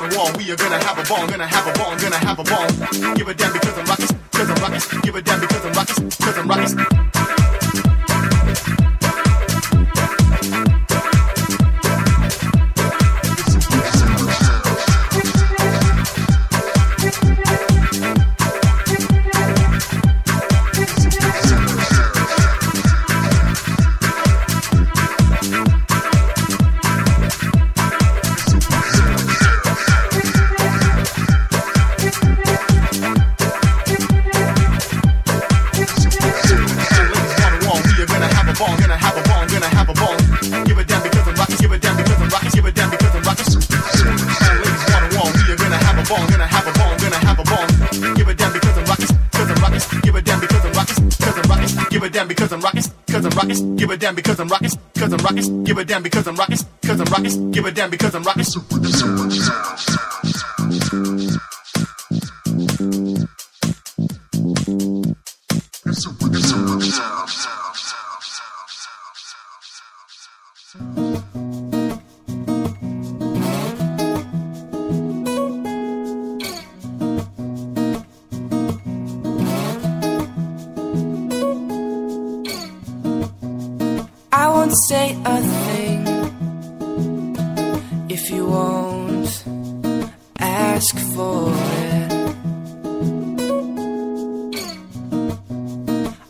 We are gonna have a ball, gonna have a ball, gonna have a ball. Give a damn because I'm rockin', because I'm rockin', give a damn because I'm rockin', because I'm rockin'. rockin', give a damn because I'm rockin', cause I'm rockin', give a damn because I'm rockin', cause I'm rockin', give a damn because I'm rockin'. Super, super, super, super. won't say a thing if you won't ask for it.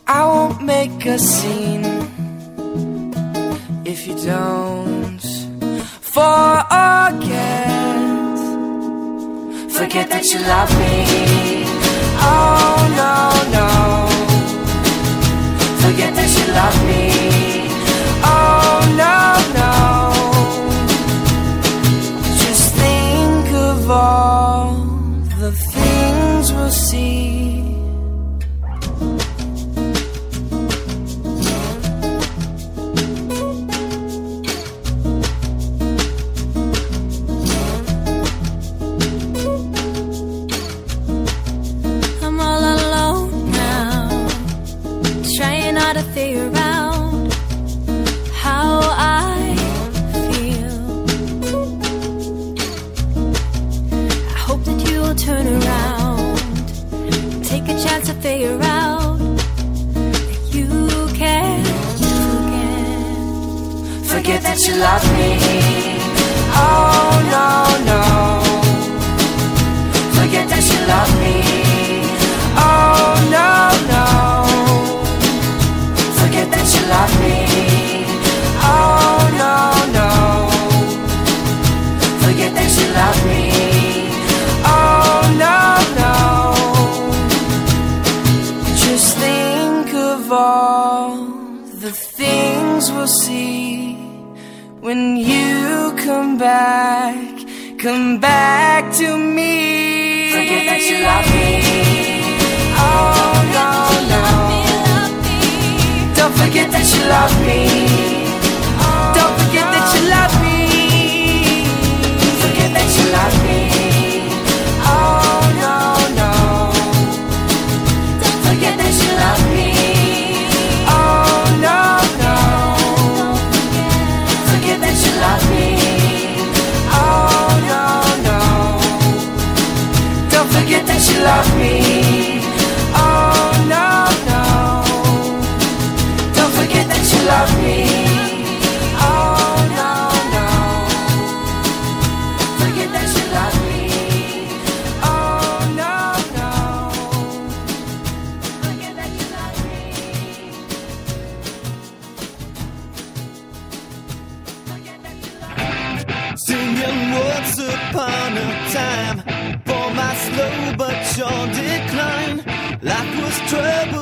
I won't make a scene if you don't forget. Forget that you love me. Oh, no, no. Forget that you love me. stay around. me. trouble.